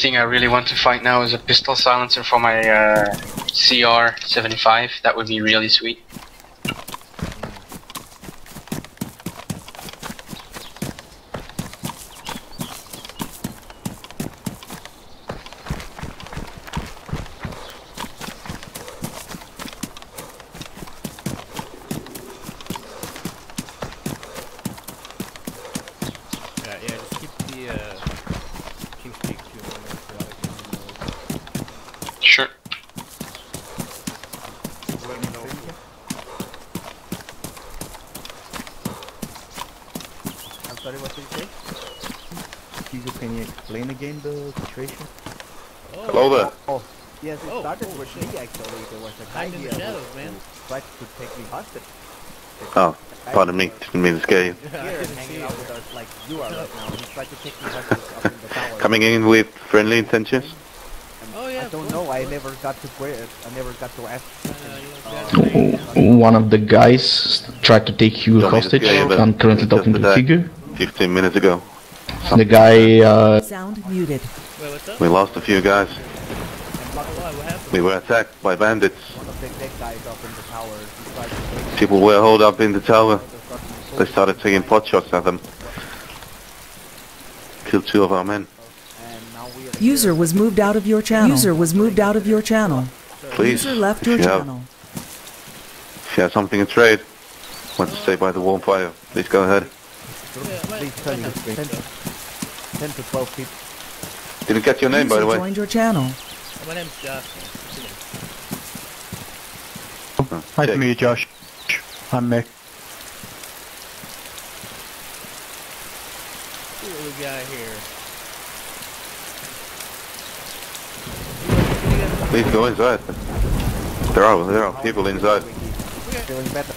thing I really want to find now is a pistol silencer for my uh, CR75. That would be really sweet. Yeah, yeah, just keep the uh, TeamSpeak to your limit so that I can know. Sure. Let me know. I'm sorry, what did you say? Caesar, can you explain again the situation? Oh, Hello there. Oh, yes, it Oh, started oh, with shit. me actually. There was a guy Hide in here the who- shadows, man. tried to take me hostage. Oh, pardon me. Didn't mean to scare you. Here, hanging out with us like you are right now. He tried to take me hostage up in the tower. Coming in with friendly intentions? Oh yeah. I don't course, know. I never got to que- I never got to ask. course. Uh, you know, that's Oh, One of the guys tried to take you Don't hostage. scare you, but I'm currently talking to the figure. 15 minutes ago. The guy, uh, Sound muted. Wait, what's up? We lost a few guys. What happened? We were attacked by bandits. One the big guys up in the tower. He tried to take People were holed up in the tower. They started taking pot shots at them. Killed two of our men. And now we are User was moved out of your channel. User was moved out of your channel. Please, User left if your you have, channel. if you have something to trade, want to stay by the warm fire, please go ahead. Please tell my you name's 10 to, 12 people. Didn't get your name, by the way. joined your channel. Oh, My name's Josh. man. What's your name? Nice Check. to meet you, Josh. I'm Mick. See what we got here. Please go inside. Eh? There are there are people inside. Feeling better.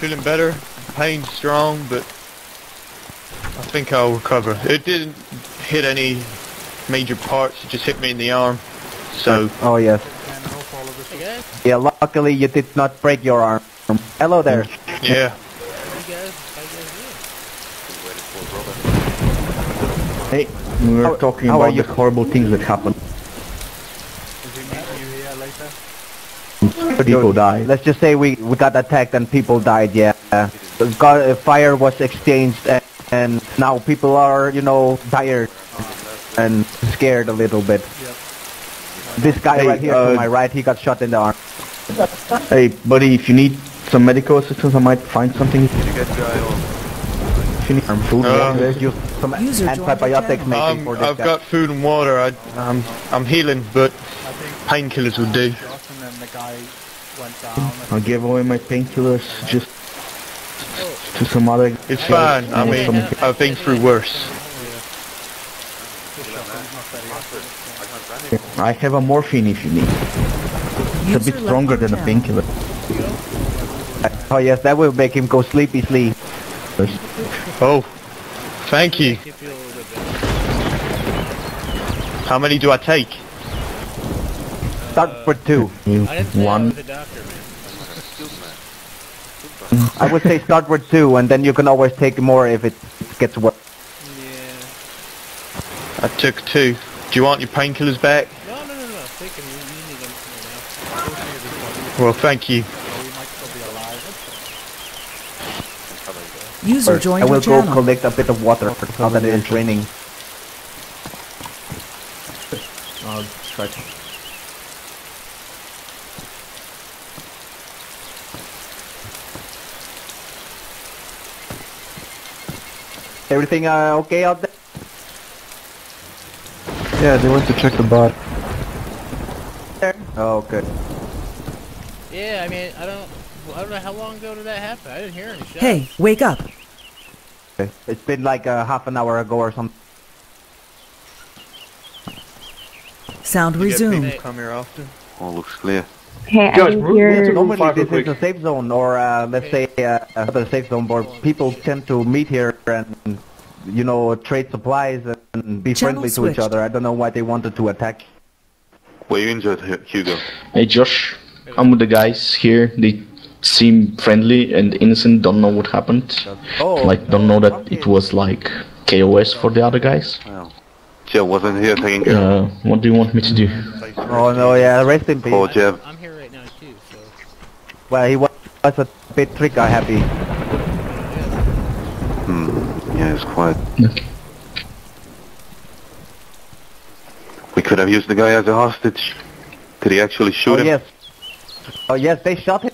Feeling better. Pain strong, but I think I'll recover. It didn't hit any major parts. It just hit me in the arm. So Oh yes. Hey guys, Yeah, luckily you did not break your arm. Hello there. yeah. how you guys, how you guys doing? Hey, we were How- talking how about the horrible things that happened. People died. Let's just say we, we got attacked and people died, yeah. Uh, got, uh, fire was exchanged and, and now people are, you know, tired and scared a little bit. This guy Hey, right here uh, to my right, he got shot in the arm. Hey, buddy, if you need some medical assistance, I might find something. If you need some food, Uh, There's just some your antibiotics channel. maybe Um, for this I've guy. got food and water. I, I'm I'm healing, but painkillers will do. I'll give away my painkillers just to some other. It's fine. I mean, some- I've been through worse. I have a morphine if you need. It's a bit stronger than a channel. painkiller. Oh yes, that will make him go sleepy sleep. Oh, thank you. Makes you feel a little bit better. How many do I take? Start for two. You- I didn't say I One. was a doctor, man. I would say start with two and then you can always take more if it gets worse. Yeah. I took two. Do you want your painkillers back? No, no, no, no. Take them. You, you need them now. Well, thank you. User joined I will go channel. collect a bit of water now that it is raining. I'll try to. Everything uh, okay out there? Yeah, they went to check the bot. Oh, good. Yeah, I mean, I don't, I don't know how long ago did that happen. I didn't hear any shots. Hey, wake up. Okay. It's been like uh, half an hour ago or something. Sound You get people resumed. come here often? All looks clear. Okay, I didn't hear. Normally this is a safe zone or uh, let's say uh, another safe zone where people tend to meet here and you know trade supplies and be Channel friendly to each other. I don't know why they wanted to attack. Were you injured, Hugo? Hey Josh, I'm with the guys here. They seem friendly and innocent. Don't know what happened. Oh, Like don't know that it was like KOS for the other guys. Well, Jeff wasn't here taking care Uh, what do you want me to do? Oh no, yeah, rest in peace. Poor Jeff. I'm here right now too, so. Well, he was was a bit trigger happy. Hmm. Yeah, it's quite. Okay. We could have used the guy as a hostage. Did he actually shoot oh him? yes. Oh yes, they shot him.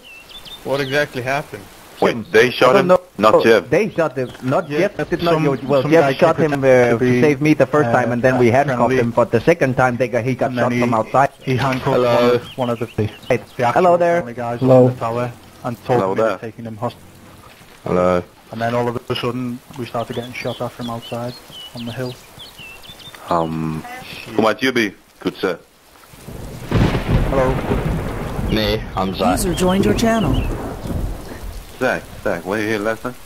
What exactly happened? Wait, they shot him? know. Not Jeff. They shot him. Not Jeff. Jeff. Did not. Some- well, Jeff shot him uh, to to save me the first uh, time, and then we handcuffed him. But the second time, they got he got shot then from outside. He handcuffed Hello. one of, one of the, the Hello there. friendly guys Hello. on the tower and told Hello them there. taking him hostage. Hello. And then all of a sudden, we started getting shot at from outside on the hill. Um, who might you be, good sir? Hello. Me, I'm Zach. User joined your channel. Zach, Zach, were you here last night?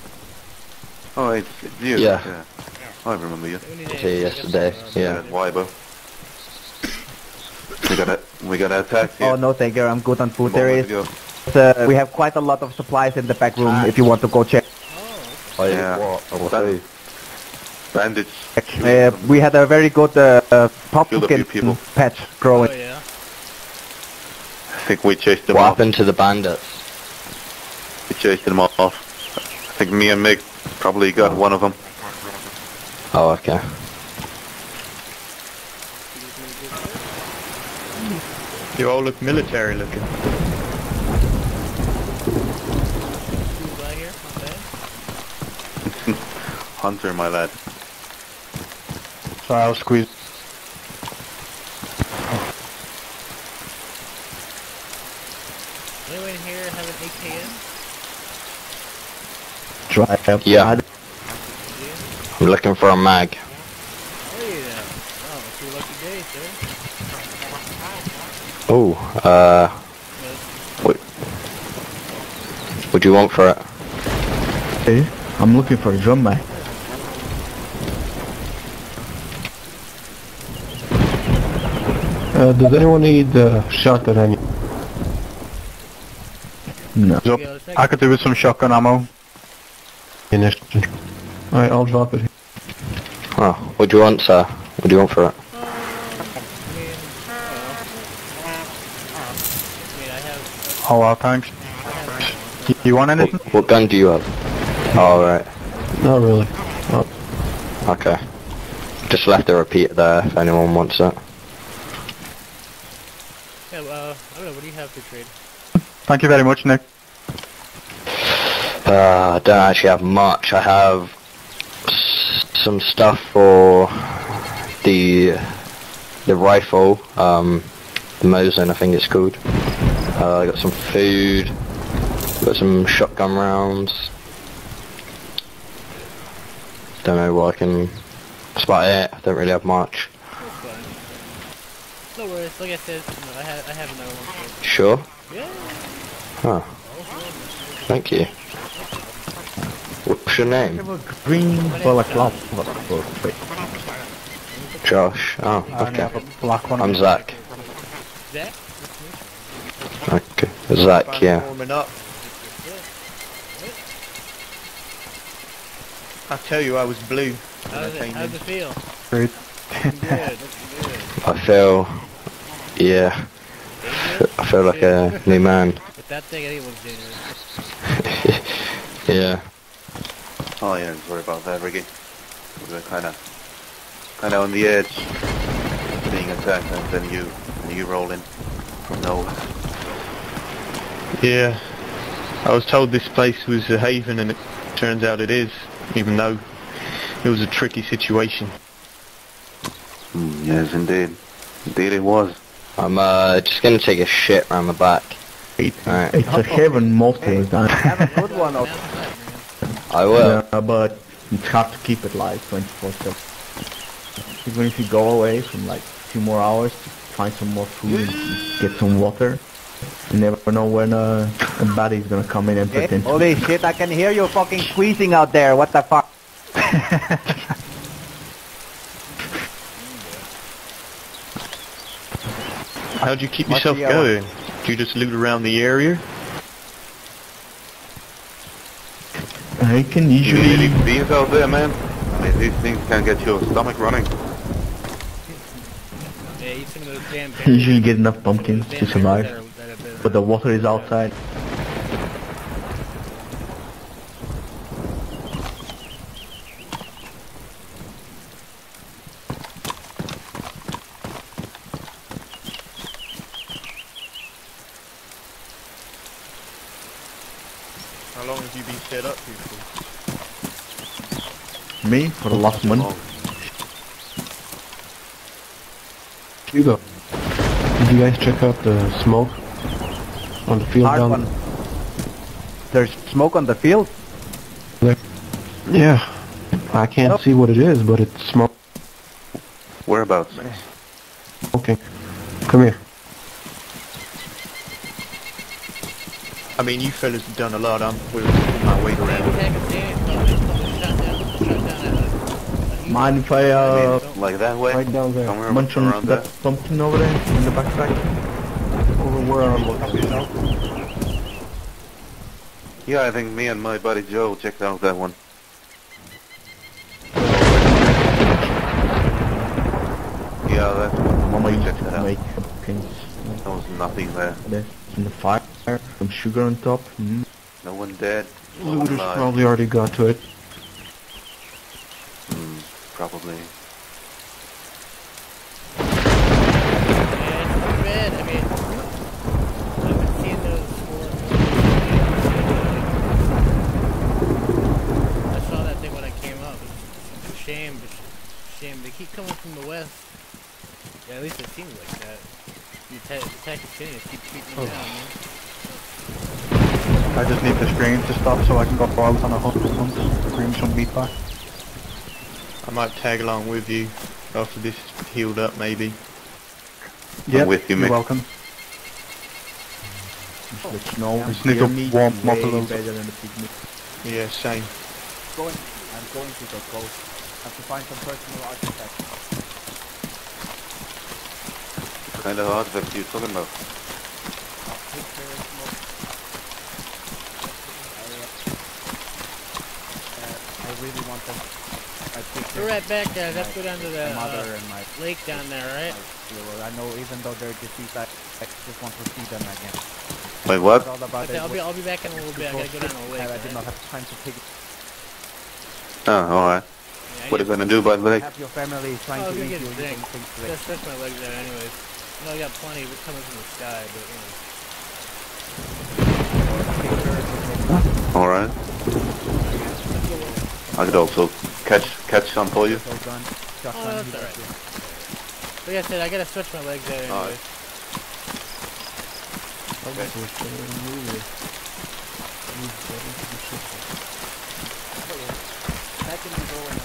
Oh, it's, it's you. Yeah. I remember you. Here yesterday, yeah. At Weibo. We got a, we got attacked here. Oh no, thank you. I'm good on a food. There moment is. ago. Uh, we have quite a lot of supplies in the back room. If you want to go check. Oh, Yeah. what? Oh, That- who? Bandits. Uh, we had a very good uh, uh, Killed a few pumpkin people. patch Oh growing. yeah. I think we chased them What off. happened to the bandits? We chased them off. I think me and Mick probably got oh. one of them. Oh, okay. You all look military looking. Who's out here? Not bad. Hunter, my lad. So I'll squeeze. Anyone here have an AKM? Try. Yeah. I'm looking for a mag. Oh. Oh, it's your lucky day. Oh, uh, what? What do you want for it? Hey, I'm looking for a drum mag. Uh, does anyone need uh, shot at any? No. Up. Yeah, let's take- I could do with some shotgun ammo. Initiative. Alright, I'll drop it. Here. Oh, what do you want, sir? What do you want for it? I mean, uh, I mean, Oh, well, thanks. You, you want anything? what gun do you have? Oh, right. Not really. Okay. Just left a repeat there if anyone wants it. Yeah, uh, I don't know. What do you have for trade? Thank you very much, Nick. Uh, I don't actually have much. I have s- some stuff for the the rifle, um, the Mosin, I think it's called. Uh, I got some food, got some shotgun rounds. Don't know what I can. That's about it. I don't really have much. No worries. Like I said, I have I have another one. Sure. yeah. Huh. Thank you. What's your name? Green balaclava. Wait. Josh. Oh, I only okay. have a black one. I'm Zach. Zach. Okay. Zach, yeah. I tell you, I was blue. when I How's it? How's it feel? Good. Good. I feel, yeah, I feel like a new man. With that thing, anyone's dangerous. yeah. Oh yeah, sorry about that, Ricky. We were kind of, kind of on the edge, being attacked, and then you, and you roll in from nowhere. Yeah. I was told this place was a haven, and it turns out it is, even though it was a tricky situation. Mm, yes, indeed. Indeed it was. I'm uh just gonna take a shit round the back. Alright. It's a heaven most of the time. Have a good one. I will. Yeah, but it's hard to keep it live 24/7. Even if you go away from like two more hours to find some more food, and get some water, you never know when uh, a body's gonna come in and Okay. pretend. Holy shit! I can hear you fucking squeezing out there. What the fuck? How'd you keep What's yourself the, going? Did you just loot around the area? I can You usually need these out there, man. I mean, these things can get your stomach running. Yeah, eat some of those damn You usually get enough pumpkins Damn to berries survive, that are- that have been- but the water is outside. How long have you been set up here for? Me, for the last month. Hugo, did you guys check out the smoke on the field Hard down one. There's smoke on the field. there? Yeah, I can't Oh. see what it is, but it's smoke. Whereabouts? Okay, come here. I mean, you fellas have done a lot. I'm we're my weight around. Mind if I uh, Like that way? Right down there. Somewhere munch on there? that pumpkin over there in the backpack? Over where I'm looking. Yeah, I think me and my buddy Joe checked out that one. Yeah, that's Mama we used checked that out. There was nothing there. There's in the fire, some sugar on top. Mm. No one dead. One Looters probably already got to it. Probably. Yeah, it's too bad. I mean, I've been seeing those for. I saw that thing when I came up. It's a shame, but shame. They keep coming from the west. Yeah, at least it seems like that. You attack, attack Continue, keep shooting them oh. down, man. I just need the screen to stop so I can go out on a hunt, hunt bring some meat back. I might tag along with you after this is healed up, maybe. Yep, with you, you're Mick. welcome. The snow. I just need clear to meat warm is up a way little better than the picnic. Yeah, same. Going, I'm going to the coast. Have to find some personal artifacts. Kind of artifacts are you talking about? Uh, I really want them. I picture We're right back there. Let's my- go down to the mother uh, and my lake down there, right? I know even though they're deceased, I, I just want to see them again. Wait, what? All about Okay, I'll be I'll be back in a little bit. I gotta go down the lake. I, I did not have time to pick Oh, alright. Yeah, What are you gonna do by the lake? Have your family trying Oh, to gonna eat you. a You drink. can think to Gotta it. stretch my legs out anyways. I know I got plenty of it coming from the sky, but you know. Alright. I could also catch catch some for you. Oh, gun. Oh that's alright. Like I said, I gotta stretch my legs there. anyway. Right. Okay. okay. Back in the door.